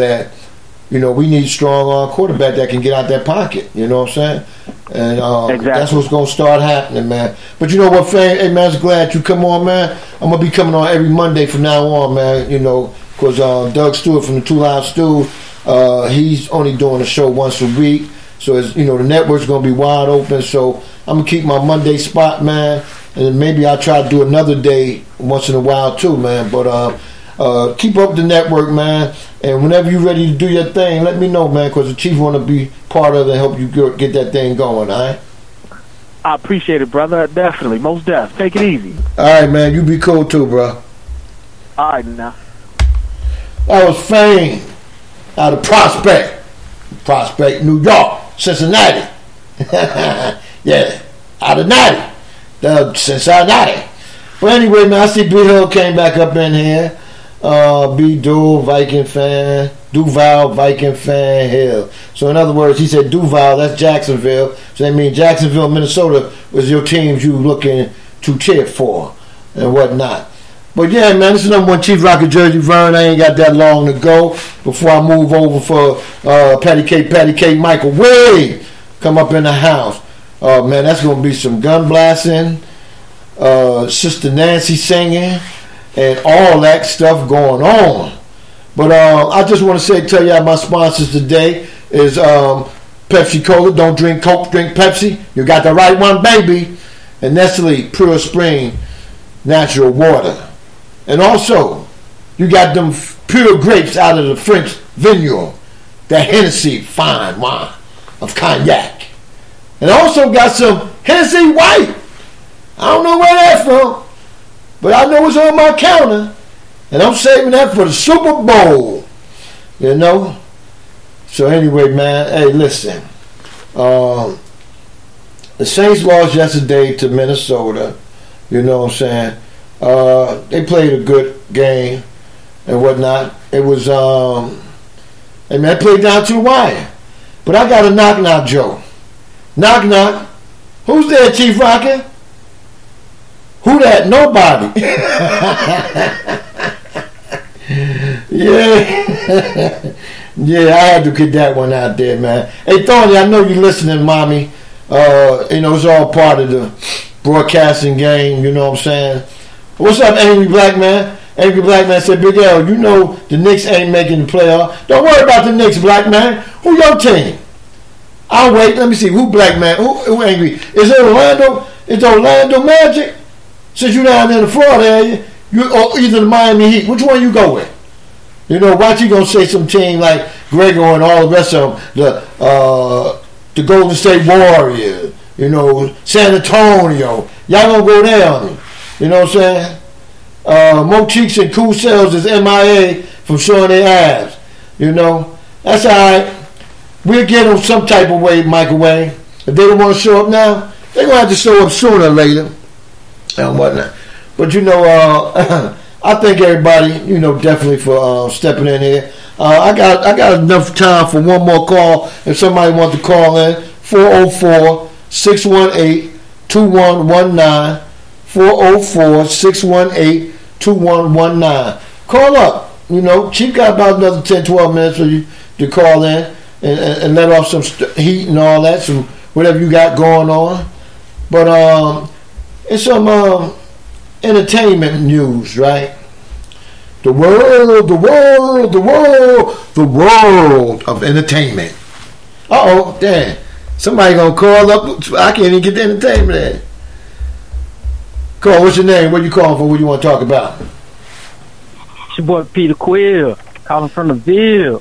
that you know we need strong uh, quarterback that can get out that pocket. You know what I'm saying? And uh, Exactly. that's what's gonna start happening, man. But you know what, fam? Hey, man, I was glad you come on, man. I'm gonna be coming on every Monday from now on, man. You know, because uh, Doug Stewart from the Two Live Stew, uh, he's only doing a show once a week. So it's you know the network's gonna be wide open. So I'm gonna keep my Monday spot, man, and then maybe I'll try to do another day once in a while too, man. But uh, keep up the network, man. And whenever you're ready to do your thing, let me know, man, because the chief want to be part of it and help you get get that thing going. All right. I appreciate it, brother. Definitely, most def. Take it easy. All right, man. You be cool too, bro. All right, now. That was Fame out of Prospect, Prospect, New York, Cincinnati. yeah, out of Natty, the Cincinnati. But anyway, man, I see B Hill came back up in here. Uh, be Dual Viking fan, Duval Viking fan hell. So in other words, he said Duval, that's Jacksonville. So that means Jacksonville, Minnesota was your teams you looking to cheer for and whatnot. But yeah, man, this is number one Chief Rocka Jersey Vern. I ain't got that long to go before I move over for uh, Patty Cake, Patty Cake, Michael Wade. Come up in the house. Oh man, that's gonna be some gun blasting, uh, Sister Nancy singing, and all that stuff going on. But uh, I just want to say, tell y'all my sponsors today is um, Pepsi Cola. Don't drink Coke, drink Pepsi. You got the right one, baby. And Nestle Pure Spring Natural Water. And also, you got them pure grapes out of the French vineyard. That Hennessy fine wine of cognac. And also got some Hennessy white. I don't know where that's from, but I know it's on my counter. And I'm saving that for the Super Bowl. You know? So anyway, man, hey, listen. Um, the Saints lost yesterday to Minnesota. You know what I'm saying? Uh, they played a good game and whatnot. It was, um, I mean, they played down to the wire. But I got a knock knock Joe. Knock knock. Who's there, Chief Rocka? Who that? Nobody. yeah. yeah, I had to get that one out there, man. Hey, Thorny, I know you're listening, mommy. Uh, you know, it's all part of the broadcasting game, you know what I'm saying? What's up, Angry Black Man? Angry Black Man said, Big L, you know the Knicks ain't making the playoff. Don't worry about the Knicks, Black Man. Who your team? I'll wait. Let me see. Who Black Man? Who, who angry? Is it Orlando? Is it Orlando Magic? Since you down there in the Florida area, you or either the Miami Heat. Which one you go with? You know, watch you gonna say some team like Gregor and all the rest of them, the uh, the Golden State Warriors, you know, San Antonio. Y'all gonna go down. You know what I'm saying? Uh, Mo Cheeks and Cool Cells is MIA from showing their abs. You know, that's all right. We'll get them some type of way, Michael microwave. If they don't want to show up now, they're gonna have to show up sooner or later and whatnot. But you know, uh, I thank everybody, you know, definitely for uh, stepping in here. Uh, I got I got enough time for one more call. If somebody wants to call in, 404 618 2119. 404 618 2119. Call up. You know, Chief got about another 10 12 minutes for you to call in and, and, and let off some heat and all that, some whatever you got going on. But um, it's some um, entertainment news, right? The world, the world, the world, the world of entertainment. Uh oh, damn. Somebody gonna call up. I can't even get the entertainment in. Call, what's your name? What you calling for? What you want to talk about? It's your boy Peter Quill, calling from the Ville.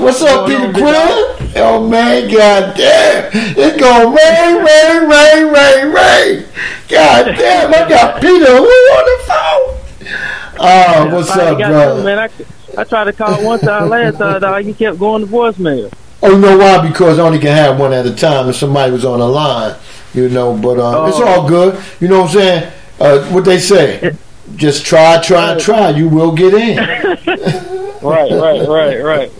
What's up, Peter going on, big Quill? Oh man, god damn. It's gonna rain, rain, rain, rain, rain. God damn, I got Peter who on the phone. Oh, what's Finally up, you, man. I, I tried to call one time last time, dog. You kept going to voicemail. Oh, you know why? Because I only can have one at a time if somebody was on the line, you know. But uh, it's Oh. all good. You know what I'm saying? Uh, what they say? Just try, try, try. You will get in. Right, right, right, right.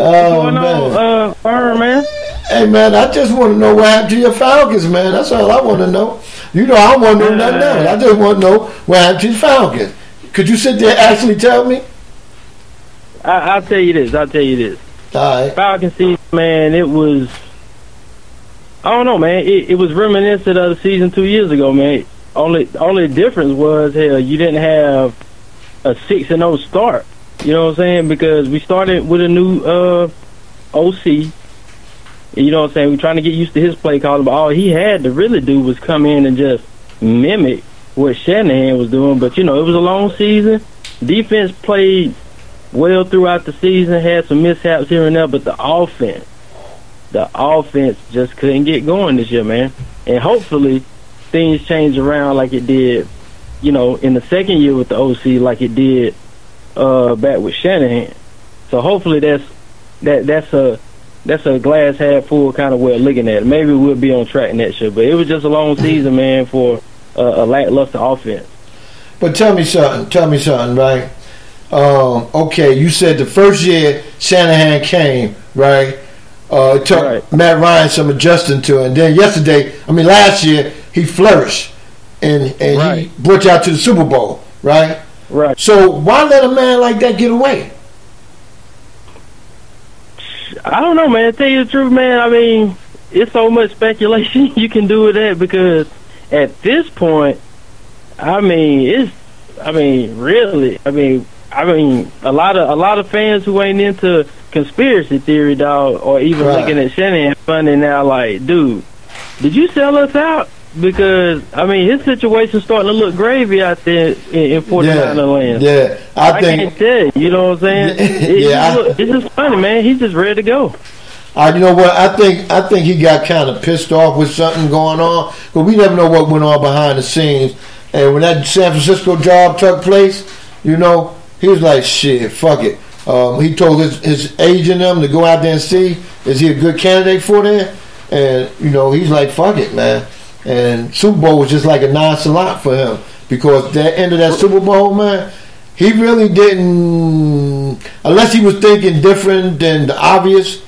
Oh man. on, uh, man? Hey man, I just want to know what happened to your Falcons, man. That's all I want to know. You know, I want to know nothing else. I just want to know what happened to your Falcons. Could you sit there and actually tell me? I, I'll tell you this. I'll tell you this. All right. Falcon season, man, it was. I don't know, man. It, it was reminiscent of the season two years ago, man. Only only difference was hell, you didn't have a six and zero start. You know what I'm saying? Because we started with a new uh, OC. You know what I'm saying? We're trying to get used to his play calling, but all he had to really do was come in and just mimic what Shanahan was doing. But you know, it was a long season. Defense played well throughout the season, had some mishaps here and there, but the offense, the offense just couldn't get going this year, man. And hopefully things change around like it did, you know, in the second year with the OC, like it did uh, back with Shanahan. So hopefully that's that that's a that's a glass half full kind of way of looking at it. Maybe we'll be on track next year, but it was just a long season, man, for uh, a lackluster offense. But tell me something. Tell me something, right? Um, okay, you said the first year Shanahan came, right? Uh, it took Right. Matt Ryan some adjusting to, and then yesterday, I mean last year, he flourished and and Right. he brought you out to the Super Bowl, right? Right. So why let a man like that get away? I don't know, man. Tell you the truth, man. I mean, it's so much speculation you can do with that because at this point, I mean, it's. I mean, really. I mean, I mean, a lot of a lot of fans who ain't into conspiracy theory, dog, or even Right. looking at Shanahan funny now, like, dude, did you sell us out? Because I mean, his situation's starting to look gravy out there in, in 49 yeah, land. yeah. I, I, think can't tell you. You know what I'm saying? It- Yeah, I- look, it's just funny, man. He's just ready to go. I, you know what? I think I think he got kind of pissed off with something going on, but we never know what went on behind the scenes. And when that San Francisco job took place, you know, he was like, "Shit, fuck it." Um, he told his his agent them to go out there and see is he a good candidate for that, and you know, he's like, "Fuck it, man." And Super Bowl was just like a nonchalant for him because that end of that Super Bowl, man, he really didn't, unless he was thinking different than the obvious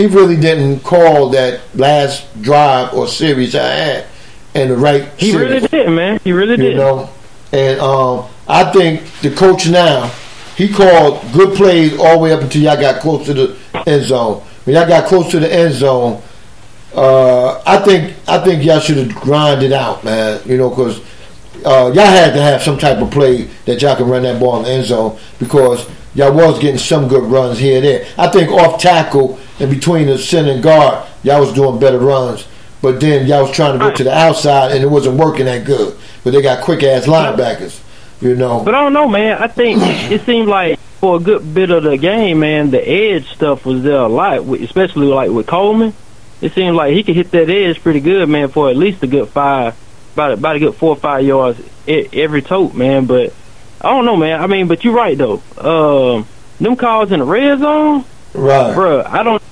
he really didn't call that last drive or series I had in the right He series, really did, man. He really did. you know. And um, I think the coach now, he called good plays all the way up until y'all got close to the end zone. When y'all got close to the end zone, uh, I think I think y'all should have grinded out, man. You know, because uh, y'all had to have some type of play that y'all can run that ball in the end zone because y'all was getting some good runs here and there. I think off tackle and between the center and guard, y'all was doing better runs. But then y'all was trying to go to the outside and it wasn't working that good. But they got quick ass linebackers, you know. But I don't know, man. I think it seemed like for a good bit of the game, man, the edge stuff was there a lot, especially like with Coleman. It seemed like he could hit that edge pretty good, man, for at least a good five, about about a good four or five yards every tote, man. But I don't know, man. I mean, but you're right though. Um, them calls in the red zone, Right. bruh, I don't.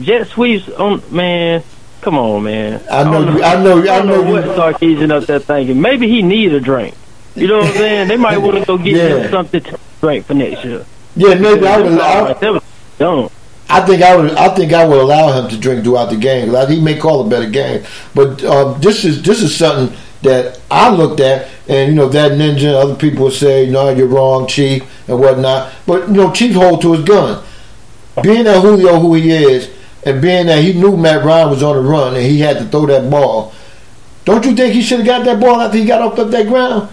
Jet sweeps on, man. Come on, man. I know don't you- I know- I know know what Sarkisian up there thinking. Maybe he need a drink. You know what I'm saying? They might want to go get Yeah. him something to drink for next year. Yeah, maybe I would. I, calls, that was dumb. I think I would. I think I would allow him to drink throughout the game. 'cause I- He may call a better game, but um, this is this is something that I looked at, and you know that ninja. Other people would say, "No, you're wrong, Chief," and whatnot. But you know, Chief hold to his gun. Being that Julio who he is, and being that he knew Matt Ryan was on the run and he had to throw that ball, don't you think he should have got that ball after he got off of that ground?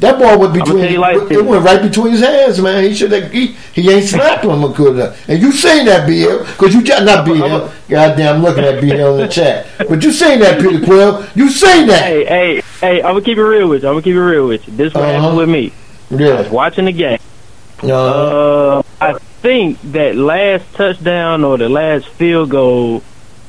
That ball went between. tell you like it this. went right between his hands, man. He should have. He, he ain't slapped him good enough. And you seen that, BL? Because you just not BL. Goddamn, I'm looking at BL in the chat. But you seen that, Peter Quill? You seen that? Hey, hey, hey! I'm gonna keep it real with you. I'm gonna keep it real with you. This is what Uh-huh. happened with me. I was Yeah. watching the game. Uh, Uh, I think that last touchdown or the last field goal,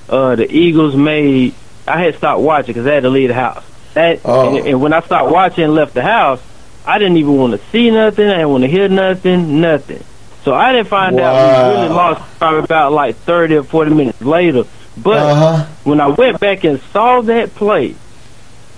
uh, the Eagles made. I had stopped watching because I had to leave the house. That Oh. and, and when I stopped watching and left the house, I didn't even want to see nothing. I didn't want to hear nothing, nothing. So I didn't find out we really lost probably about like thirty or forty minutes later. But uh huh. when I went back and saw that play,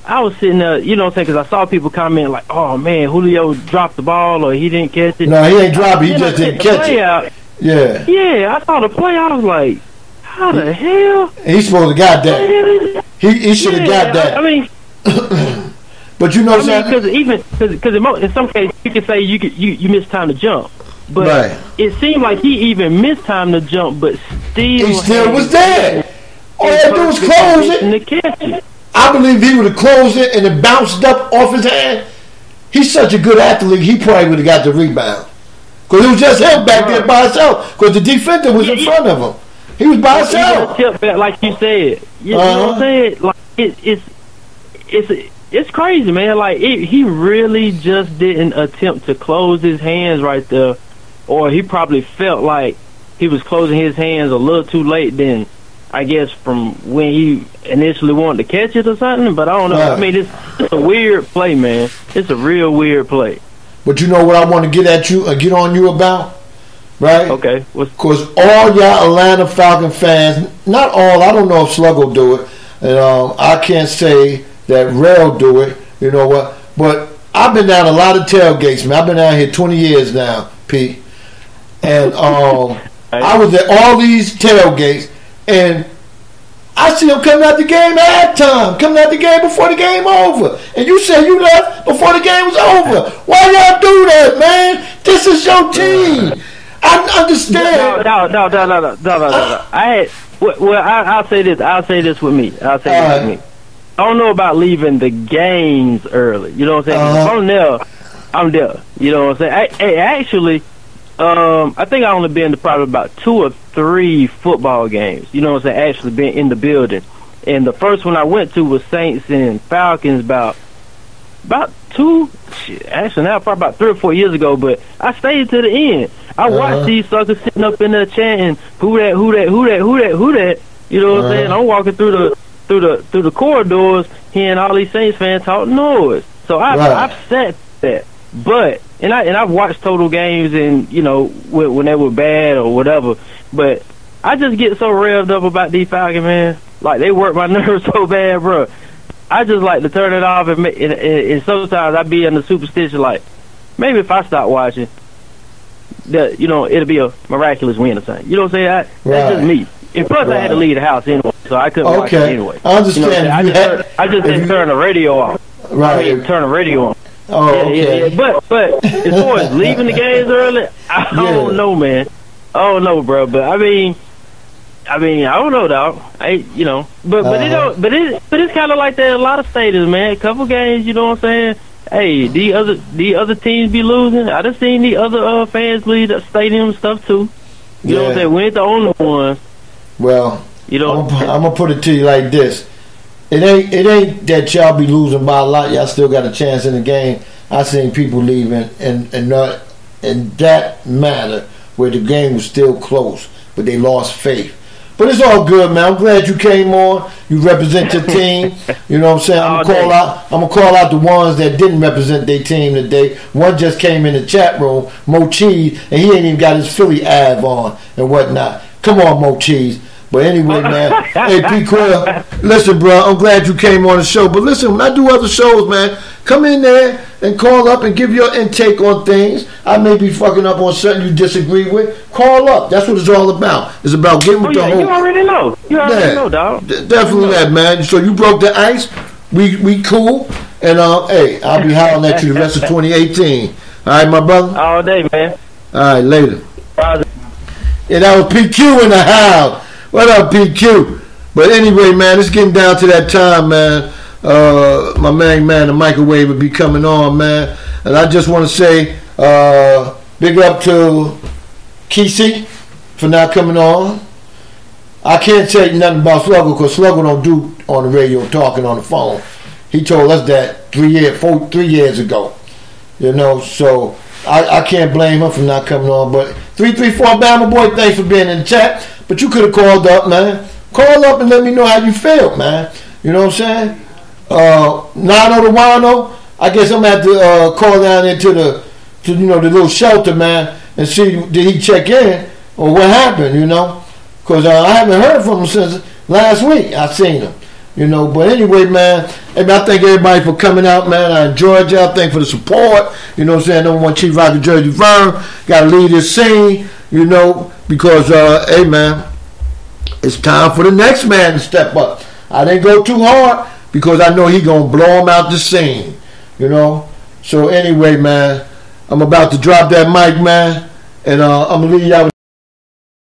I was sitting there, you know saying? Because I saw people comment like, "Oh man, Julio dropped the ball or he didn't catch it." No, he ain't drop it. He just didn't catch it. Out. Yeah. Yeah, I saw the play. I was like, "How the hell?" He's supposed to got that. He he should have Yeah, got that. I, I mean, but you know I what mean, I'm saying? because even because in, in some cases you can say you could, you you missed time to jump. But Right. it seemed like he even missed time to jump, but still He still was there. All he had to do was close it. to catch it. I believe he would have closed it and it bounced up off his hand. He's such a good athlete, he probably would have got the rebound. Because it was just him back there by himself. Because the defender was in front of him. He was by He got himself. tipped back like you said. You, know Uh-huh. what I'm saying? Like it, it's it's it's crazy, man. Like it, he really just didn't attempt to close his hands right there, or he probably felt like he was closing his hands a little too late. Then I guess from when he initially wanted to catch it or something. But I don't know. I mean, it's, it's a weird play, man. It's a real weird play. But you know what I want to get at you, uh, get on you about? Right? Okay, Because all y'all Atlanta Falcon fans, not all, I don't know if Slug will do it, and um, I can't say that Rail do it, you know what, but I've been down a lot of tailgates, man. I've been out here 20 years now, Pete. And um, I was at all these tailgates, and I see them coming out the game at halftime, coming out the game before the game over. And you said you left before the game was over. Why y'all do that, man? This is your team. I understand. no, no, no, no, no, no, no, no. I had. Well, well I, I'll say this. I'll say this with me. I'll say this with me. I don't know about leaving the games early. You know what I'm saying? Uh-huh. If I'm there, I'm there. You know what I'm saying? I, hey, actually, um, I think I only been to probably about two or three football games. You know what I'm saying? Actually, been in the building, and the first one I went to was Saints and Falcons about about two, shit, actually now probably about three or four years ago. But I stayed to the end. I Uh-huh. watched these suckers sitting up in there chanting, "Who that? Who that? Who that? Who that? Who that?" You know what Uh-huh. I'm saying? I'm walking through the through the through the corridors, hearing all these Saints fans talk noise. So I Right. I've said that, but and I and I've watched total games and you know when, when they were bad or whatever. But I just get so revved up about these Falcon man. Like they work my nerves so bad, bro. I just like to turn it off and, and, and, sometimes I be in the superstition like maybe if I stop watching, that you know it'll be a miraculous win or something. You know what I'm saying? I, That's just me. And plus, I had to leave the house anyway, so I couldn't watch it Okay. anyway. I understand. You know? I just, I just didn't turn the radio off. I mean, Right. turn the radio on. Oh, Yeah, yeah, okay. yeah. But but as far as leaving the games early, I Yeah. don't know, man. I don't know, bro. But I mean, I mean, I don't know, dog. I you know, but but it Uh-huh. don't. But it but it's kind of like that. in A lot of stadiums, man. A couple games, you know what I'm saying? Hey, the other the other teams be losing. I just seen the other uh, fans leave the stadium stuff too. You know what I'm saying? We ain't the only ones. Well, You know. I'm, I'm gonna put it to you like this: it ain't it ain't that y'all be losing by a lot. Y'all still got a chance in the game. I seen people leaving and and not in that matter where the game was still close, but they lost faith. But it's all good, man. I'm glad you came on. You represent your team. You know what I'm saying? I'm gonna call out. I'm gonna call out the ones that didn't represent their team today. One just came in the chat room, Mo Cheese, and he ain't even got his Philly Av on and whatnot. Come on, Mo Cheese. But anyway, man. hey, P. Quill, listen, bro. I'm glad you came on the show. But listen, when I do other shows, man, come in there and call up and give your intake on things. I may be fucking up on something you disagree with. Call up. That's what it's all about. It's about getting Oh, with the yeah, whole. you already know. You already Yeah. know, dog. D- definitely that, man. So you broke the ice. We we cool. And um, hey, I'll be hollering at you the rest of 2018. All right, my brother. All day, man. All right, later. Bye. Yeah, that was PQ in the house. What up, PQ? But anyway, man, it's getting down to that time, man. Uh, my main man, the microwave, will be coming on, man. And I just want to say, uh, big up to Kesey for not coming on. I can't say nothing about Slugger because Slugger don't do on the radio talking on the phone. He told us that three years, four, three years ago. You know, so I, I can't blame him for not coming on. But three three four Bama boy, thanks for being in the chat. But you could have called up, man. Call up and let me know how you felt, man. You know what I'm saying? Uh, Nano the Wano. I guess I'm gonna have to uh, call down into the, to you know, the little shelter, man, and see did he check in or what happened, you know? Cause uh, I haven't heard from him since last week. I seen him, you know. But anyway, man, I thank everybody for coming out, man. I enjoyed y'all. Thank for the support. You know what I'm saying? Number one Chief Rocka Jersey Vern. Got to lead this scene, you know, because uh, hey, man, it's time for the next man to step up. I didn't go too hard because I know he gonna blow him out the scene, you know. So anyway, man, I'm about to drop that mic, man, And uh, I'm gonna leave y'all.